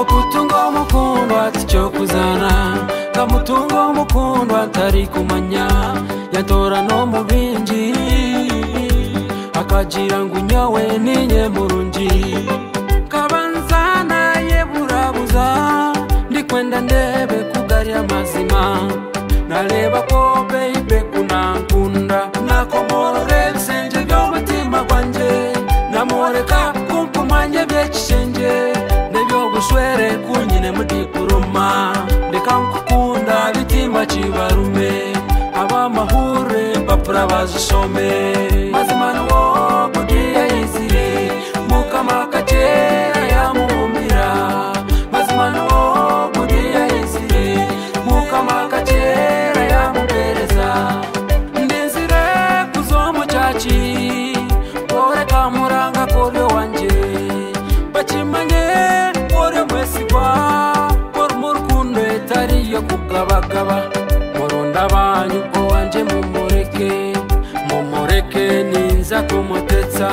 okutunga omukundwa tikyokuzana kamutunga omukundwa tari kumanya yatora n'omubingi akagira ngu nyowe ninye murungi kabanzana yeburabuza ndikwenda ndebe kugarya amazima nareba ko beibe kunankunda nakomorora nemudikuruma ndikankukunda vitimba chivarume ava mahure papura vazvisome mazimanowo kuti yaizire muka makatera yamuumira mazimanowo kuti yaizire muka makatera kugabagaba muronda banyu ko wanje mumureke mumureke ninza kumutetsa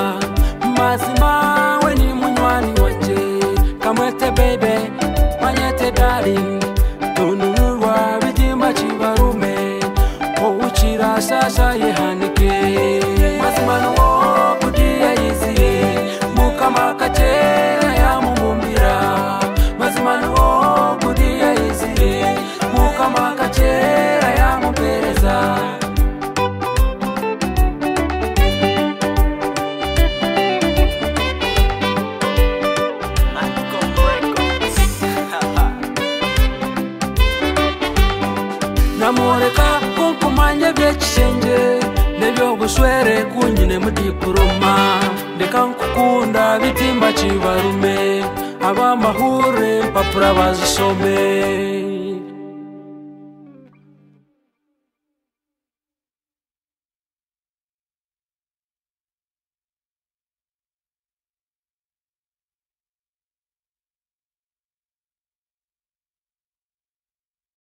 mazimawe ni munywani wanje kamwete bebe manyete darin tununurwa bitimba chibarume kowuchira sasa yehani namwoleka kunkumanya ebyekisenge nebyobuswere kunji nemutikuruma ndeka nkukunda bitimba kibarume abamahure mpapura bazisome